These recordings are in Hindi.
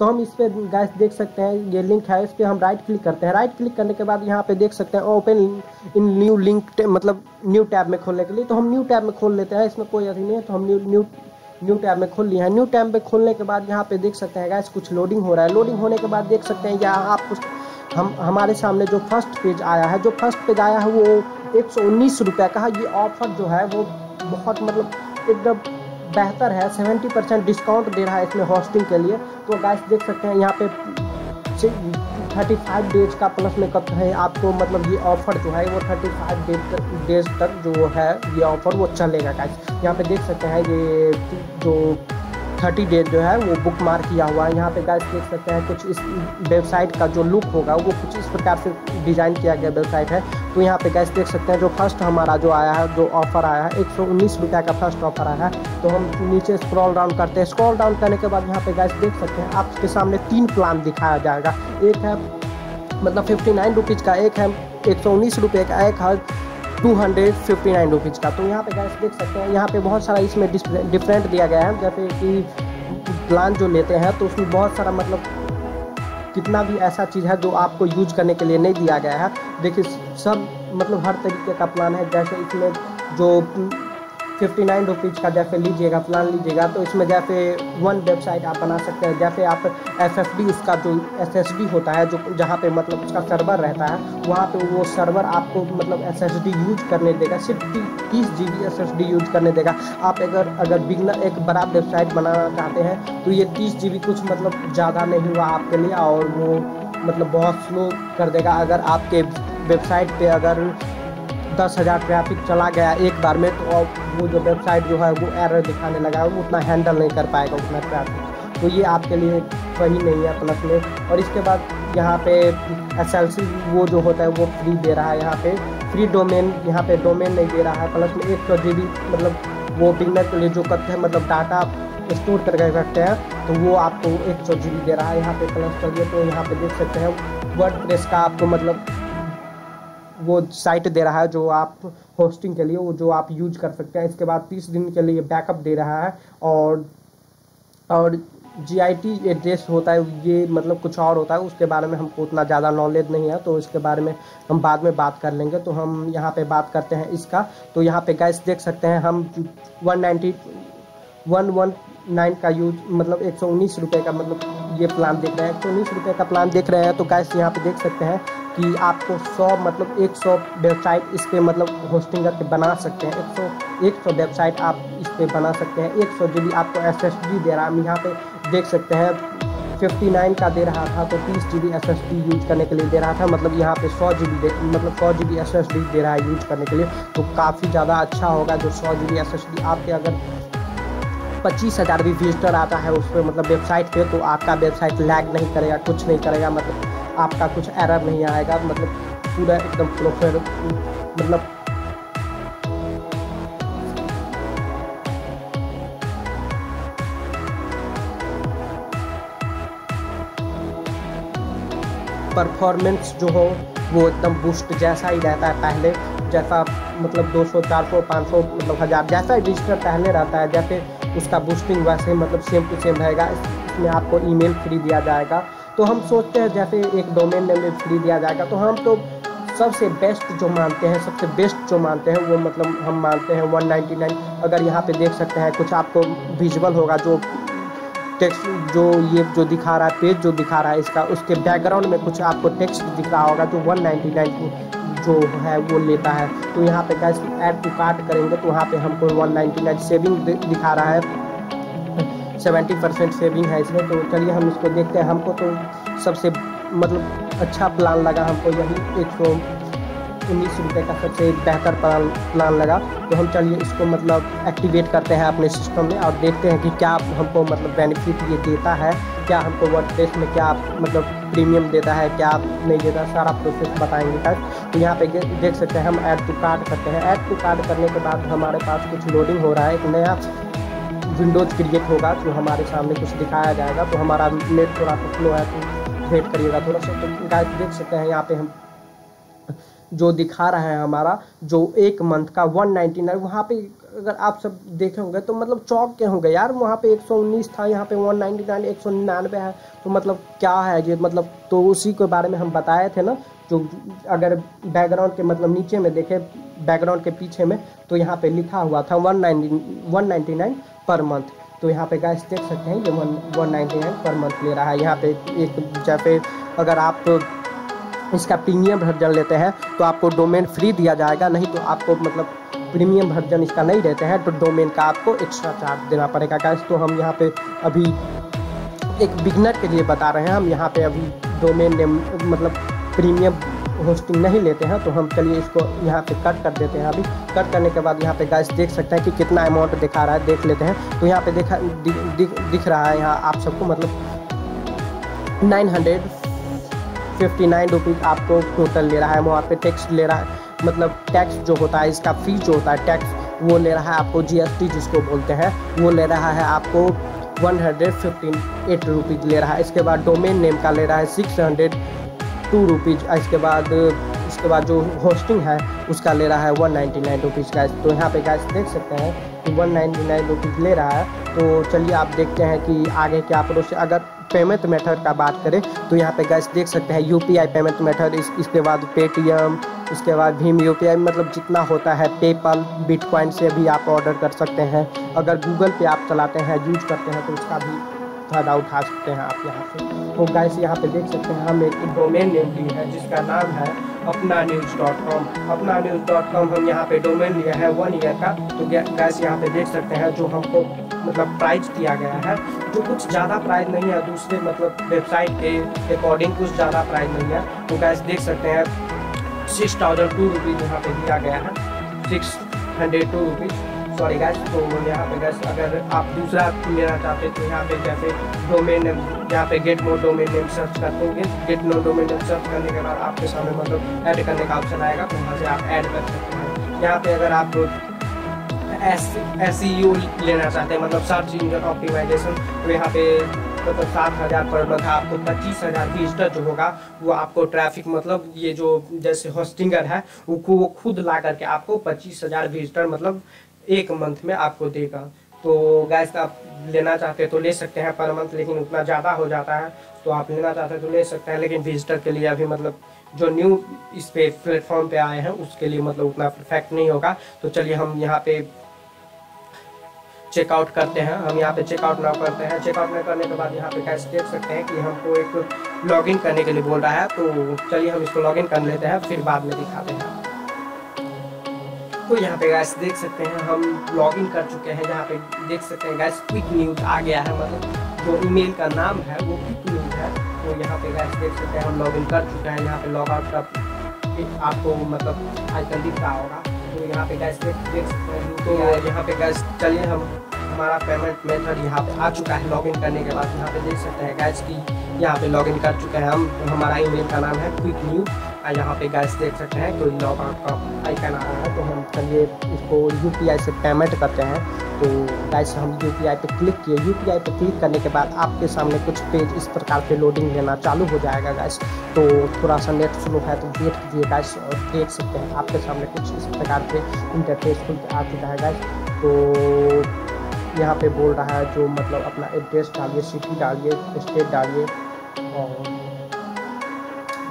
तो हम इस पर गैस देख सकते हैं, ये लिंक है, इस पर हम राइट क्लिक करते हैं। राइट क्लिक करने के बाद यहाँ पे देख सकते हैं ओपन इन न्यू लिंक मतलब न्यू टैब में खोलने के लिए। तो हम न्यू टैब में खोल लेते हैं, इसमें कोई अभी नहीं है तो हम न्यू न्यू न्यू टैब में खोल लिया है। न्यू टैब में खोलने के बाद यहाँ पे देख सकते हैं गैस कुछ लोडिंग हो रहा है। लोडिंग होने के बाद देख सकते हैं यहाँ आप कुछ, हम, हमारे सामने जो फ़र्स्ट पेज आया है, जो फ़र्स्ट पेज आया है, वो एक सौ उन्नीस रुपये का है। ये ऑफ़र जो है, वो बहुत मतलब एकदम बेहतर है, सेवेंटी परसेंट डिस्काउंट दे रहा है इसमें हॉस्टिंग के लिए। तो गैस देख सकते हैं यहाँ पे थर्टी फाइव डेज़ का प्लस में कब है। आपको मतलब ये ऑफ़र जो है, वो थर्टी फाइव डेज़ डेज़ तक जो है, ये ऑफ़र वो चलेगा गाइस यहाँ पे देख सकते हैं ये जो थर्टी डेज़ जो है वो बुक मार्क किया हुआ है। यहाँ पे गाइस देख सकते हैं कुछ इस वेबसाइट का जो लुक होगा, वो कुछ इस प्रकार से डिज़ाइन किया गया वेबसाइट है। तो यहाँ पे गैस देख सकते हैं जो फ़र्स्ट हमारा जो आया है, जो ऑफ़र आया है, एक सौ उन्नीस रुपये का फ़र्स्ट ऑफ़र आया है। तो हम नीचे स्क्रॉल डाउन करते हैं। स्क्रॉल डाउन करने के बाद यहाँ पे गैस देख सकते हैं, आपके सामने तीन प्लान दिखाया जाएगा। एक है मतलब फिफ्टी नाइन रुपीज़ का, एक है एक सौ उन्नीस रुपये का, एक है two hundred fifty nine rupees का। तो यहाँ पे गैस देख सकते हैं, यहाँ पे बहुत सारा इसमें डिफरेंट दिया गया है, जैसे कि प्लान जो लेते हैं तो उसमें बहुत सारा मतलब कितना भी ऐसा चीज़ है जो आपको यूज़ करने के लिए नहीं दिया गया है। देखिए, सब मतलब हर तरीके का प्लान है, जैसे इसमें जो फिफ्टी नाइन रुपीज़ का जैसे लीजिएगा प्लान लीजिएगा तो इसमें जैसे वन वेबसाइट आप बना सकते हैं। जैसे आप एस एस डी उसका जो एस एस डी होता है, जो जहाँ पे मतलब उसका सर्वर रहता है, वहाँ पे वो सर्वर आपको मतलब एस एस डी यूज़ करने देगा, सिर्फ़ तीस G B S S D use करने देगा। आप अगर अगर बिगनर एक बड़ा वेबसाइट बनाना चाहते हैं तो ये तीस जी बी कुछ मतलब ज़्यादा नहीं हुआ आपके लिए, और वो मतलब बहुत स्लो कर देगा। अगर आपके वेबसाइट पे अगर दस हज़ार ट्रैफ़िक चला गया एक बार में तो वो जो वेबसाइट जो है वो एरर दिखाने लगा वो उतना हैंडल नहीं कर पाएगा उतना ट्रैफ़िक। तो ये आपके लिए सही नहीं है प्लस में और इसके बाद यहाँ पे एस एल सी वो जो होता है वो फ्री दे रहा है यहाँ पे। फ्री डोमेन यहाँ पे डोमेन नहीं दे रहा है प्लस में एक सौ जी बी मतलब वो बिगनर के लिए जो करते हैं मतलब डाटा स्टोर करके रखते हैं तो वो आपको एक सौ जी बी दे रहा है यहाँ पे प्लस करिए तो यहाँ पे देख सकते हैं। वर्ड प्रेस का आपको मतलब वो साइट दे रहा है जो आप होस्टिंग के लिए, वो जो आप यूज़ कर सकते हैं। इसके बाद तीस दिन के लिए बैकअप दे रहा है और और जी आई टी एड्रेस होता है, ये मतलब कुछ और होता है, उसके बारे में हमको उतना ज़्यादा नॉलेज नहीं है तो इसके बारे में हम बाद में बात कर लेंगे। तो हम यहाँ पे बात करते हैं इसका। तो यहाँ पे गैस देख सकते हैं, हम one ninety one one nine का यूज़ मतलब एक सौ उन्नीस रुपये का मतलब ये प्लान देख रहे हैं। एक सौ उन्नीस रुपये का प्लान देख रहे हैं तो गैस यहाँ पे देख सकते हैं कि आपको सौ मतलब एक सौ वेबसाइट इस पर मतलब होस्टिंग करके बना सकते हैं। एक सौ एक सौ वेबसाइट आप इस पर बना सकते हैं। एक सौ जी बी आपको एस एस डी दे रहा है, हम यहाँ पे देख सकते हैं फिफ्टी नाइन का दे रहा था तो तीस G B S S D use करने के लिए दे रहा था। मतलब यहाँ पे सौ जी बी मतलब सौ G B S S D दे रहा है यूज़ करने के लिए। तो काफ़ी ज़्यादा अच्छा होगा जो सौ G B S S D आपके अगर पच्चीस हज़ार भी विजिटर आता है उस पर मतलब वेबसाइट पे तो आपका वेबसाइट लैग नहीं करेगा, कुछ नहीं करेगा मतलब आपका कुछ एरर नहीं आएगा मतलब पूरा एकदम प्रोफर मतलब परफॉर्मेंस जो हो, वो एकदम बूस्ट जैसा ही रहता है पहले, जैसा मतलब 200 400 500 मतलब हज़ार, जैसा रजिस्टर पहले रहता है, जैसे उसका बूस्टिंग वैसे मतलब सेम टू सेम रहेगा। इसमें आपको ईमेल फ्री दिया जाएगा। तो हम सोचते हैं जैसे एक डोमेन नेम फ्री दिया जाएगा तो हम तो सबसे बेस्ट जो मानते हैं, सबसे बेस्ट जो मानते हैं, वो मतलब हम मानते हैं 199 अगर यहाँ पे देख सकते हैं, कुछ आपको विजुअल होगा जो टेक्स्ट जो ये जो दिखा रहा है पेज जो दिखा रहा है इसका, उसके बैकग्राउंड में कुछ आपको टेक्स्ट दिख रहा होगा जो 199 जो है वो लेता है। तो यहाँ पे कैसे ऐड टू कार्ट करेंगे तो वहाँ पे हमको 199 सेविंग दिखा रहा है। सेवेंटी परसेंट सेविंग है इसमें। तो चलिए हम इसको देखते हैं। हमको तो सबसे मतलब अच्छा प्लान लगा हमको यही एक सौ उन्नीस रुपये का सबसे बेहतर प्लान प्लान लगा। तो हम चलिए इसको मतलब एक्टिवेट करते हैं अपने सिस्टम में और देखते हैं कि क्या हमको मतलब बेनिफिट ये देता है, क्या हमको वर्ड में क्या मतलब प्रीमियम देता है, क्या नहीं देता, सारा प्रोसेस बताएँगे तक तो यहाँ पे देख सकते हैं हम ऐड टू कार्ड करते हैं। ऐड टू कार्ड करने के बाद हमारे पास कुछ लोडिंग हो रहा है, एक नया विंडोज़ क्रिएट होगा तो हमारे सामने कुछ दिखाया जाएगा। तो हमारा नेट थोड़ा सा स्लो है तो वेट करिएगा थोड़ा सा। तो देख सकते हैं यहाँ पे हम जो दिखा रहा है हमारा, जो एक मंथ का वन नाइन्टी नाइन वहाँ पे अगर आप सब देखे होंगे तो मतलब चौक के होंगे, यार वहाँ पे एक सौ उन्नीस था, यहाँ पे वन नाइन्टी नाइन एक सौ निन्यानवे है तो मतलब क्या है ये मतलब तो उसी के बारे में हम बताए थे ना, जो अगर बैकग्राउंड के मतलब नीचे में देखे बैकग्राउंड के पीछे में तो यहाँ पे लिखा हुआ था वन नाइनटी पर मंथ तो यहाँ पे गैस देख सकते हैं, ये वन वन पर मंथ ले रहा है। यहाँ पे एक जैसे अगर आप इसका प्रीमियम वर्जन लेते हैं तो आपको डोमेन फ्री दिया जाएगा नहीं तो आपको मतलब प्रीमियम वर्जन इसका नहीं देते हैं तो डोमेन का आपको एक्स्ट्रा चार्ज देना पड़ेगा गैस तो हम यहाँ पे अभी एक बिगनर के लिए बता रहे हैं हम यहाँ पे अभी डोमेन नेम मतलब प्रीमियम होस्टिंग नहीं लेते हैं तो हम चलिए इसको यहाँ पे कट कर देते हैं अभी। कट करने के बाद यहाँ पे गैस देख सकते हैं कि कितना अमाउंट दिखा रहा है देख लेते हैं। तो यहाँ पे देखा दि, दि, दिख रहा है यहाँ आप सबको मतलब nine hundred fifty nine rupees आपको टोटल ले रहा है। वहाँ पे टैक्स ले रहा है। मतलब टैक्स जो होता है, इसका फ़ीस जो होता है टैक्स वो ले रहा है आपको जीएसटी जिसको बोलते हैं। वो ले रहा है आपको one hundred fifteen eight rupees ले रहा है। इसके बाद डोमेन नेम का ले रहा है सिक्स हंड्रेड टू रुपीज़ इसके बाद इसके बाद जो होस्टिंग है, उसका ले रहा है वन नाइन्टी नाइन रुपीज़ का तो यहाँ पे गैस देख सकते हैं कि वन नाइन्टी नाइन रुपीज़ ले रहा है। तो चलिए आप देखते हैं कि आगे क्या प्रोसेस अगर पेमेंट मेथड का बात करें तो यहाँ पे गैस देख सकते हैं यूपीआई पेमेंट मेथड इस, इसके बाद पेटीएम इसके बाद भीम यूपीआई मतलब जितना होता है पेपल बिटकॉइन से भी आप ऑर्डर कर सकते हैं। अगर गूगल पे आप चलाते हैं यूज़ करते हैं तो उसका भी फ़ायदा उठा सकते हैं आप यहाँ से। तो गैस यहाँ पे देख सकते हैं हम एक डोमेन नेम ली है जिसका नाम है Apna news dot com Apna news dot com हम यहाँ पे डोमेन लिया है वन ईयर का। तो गैस यहाँ पे देख सकते हैं जो हमको मतलब प्राइस दिया गया है जो कुछ ज़्यादा प्राइस नहीं है, दूसरे मतलब वेबसाइट के अकॉर्डिंग कुछ ज़्यादा प्राइस नहीं है। तो गैस देख सकते हैं सिक्स थाउज़ेंड टू रुपीज़ यहाँ पर दिया गया है six hundred two rupees sorry guys तो यहाँ पे गैस अगर आप दूसरा लेना चाहते तो यहाँ पे जैसे डोमेन यहाँ पे get more domain name search कर देंगे। Get no domain name search करने के बाद आपके सामने मतलब ऐड करने का ऑप्शन आएगा तो वहाँ से आप ऐड कर सकते हैं। यहाँ पे अगर आप एस एस लेना चाहते हैं मतलब सर्च इंजन ऑप्टिमाइजेशन तो यहाँ पे मतलब सात हज़ार पर मंथ आपको पच्चीस हज़ार विजिटर जो होगा, वो आपको ट्रैफ़िक मतलब ये जो जैसे होस्टिंगर है वो वो खुद ला करके आपको पच्चीस हज़ार विजिटर मतलब एक मंथ में आपको देगा। तो गैस आप लेना चाहते हैं तो ले सकते हैं पर मंथ लेकिन उतना ज़्यादा हो जाता है तो आप लेना चाहते हैं तो ले सकते हैं, लेकिन विजिटर के लिए अभी मतलब जो न्यू इस पे प्लेटफॉर्म पे आए हैं, उसके लिए मतलब उतना परफेक्ट नहीं होगा। तो चलिए हम यहाँ पे चेकआउट करते हैं, हम यहाँ पे चेकआउट ना करते हैं। चेकआउट ना करने के बाद यहाँ पे कैसे देख सकते हैं कि हमको एक लॉगिन करने के लिए बोल रहा है तो चलिए हम इसको लॉगिन कर लेते हैं, फिर बाद में दिखाते हैं। तो यहाँ पे गैस देख सकते हैं, हम लॉगिन कर चुके हैं, यहाँ पे देख सकते हैं गैस क्विक न्यूज़ आ गया है मतलब जो ईमेल का नाम है, वो क्विक न्यूज़ है। तो यहाँ पे गैस देख सकते हैं, हम लॉगिन कर चुके हैं, यहाँ पे लॉग आउट का आपको मतलब आइकन दिख रहा होगा। तो यहाँ पे गैस तो यहाँ पे गैस चलिए हम, हमारा पेमेंट मेथड यहाँ पे आ चुका है लॉगिन करने के बाद। यहाँ पे देख सकते हैं गैस की यहाँ पे लॉगिन कर चुके हैं हम। हमारा ईमेल का नाम है क्विक न्यू यहाँ पे गैस देख सकते हैं, कोई लॉग आउट का आइकन आ रहा है तो हम चलिए इसको यूपीआई से पेमेंट करते हैं। तो गैस हम यू पी पे क्लिक किए। यू पी पे क्लिक करने के बाद आपके सामने कुछ पेज इस प्रकार के लोडिंग लेना चालू हो जाएगा गैस तो थोड़ा सा नेट स्लो है तो वेट कीजिए गैस और देख सकते हैं आपके सामने कुछ इस प्रकार के इंटरफेस खुल आ चुका है गैस तो यहाँ पे बोल रहा है जो मतलब अपना एड्रेस डालिए सिटी डालिए स्टेट डालिए, और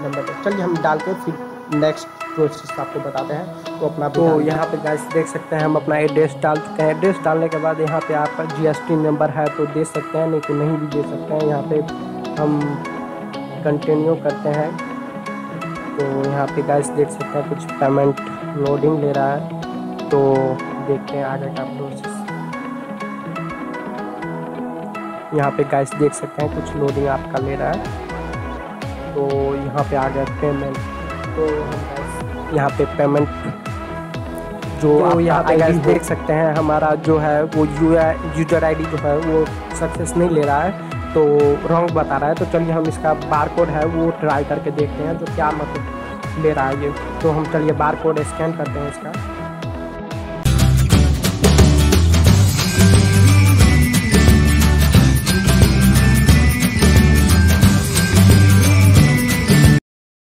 नंबर पर चलिए हम डाल के फिर नेक्स्ट प्रोसेस आपको बताते हैं। तो अपना तो यहाँ पे गैस देख सकते हैं हम अपना एड्रेस डाल चुके हैं। एड्रेस डालने के बाद यहाँ पे आपका जीएसटी नंबर है तो दे सकते हैं नहीं तो नहीं भी दे सकते हैं। यहाँ पे हम कंटिन्यू करते हैं। तो यहाँ पे गैस देख सकते हैं कुछ पेमेंट लोडिंग ले रहा है। तो देखते हैं आगे का प्रोसेस यहाँ पे गैस देख सकते हैं कुछ लोडिंग आपका ले रहा है। तो यहाँ पे आ गया पेमेंट तो यहाँ पे पेमेंट जो तो यहाँ पे गैस देख सकते हैं हमारा जो है वो यू यूज़र आईडी जो है वो सक्सेस नहीं ले रहा है। तो रॉन्ग बता रहा है। तो चलिए हम इसका बार कोड है वो ट्राई करके देखते हैं जो क्या मतलब ले रहा है ये। तो हम चलिए बार कोड स्कैन करते हैं इसका।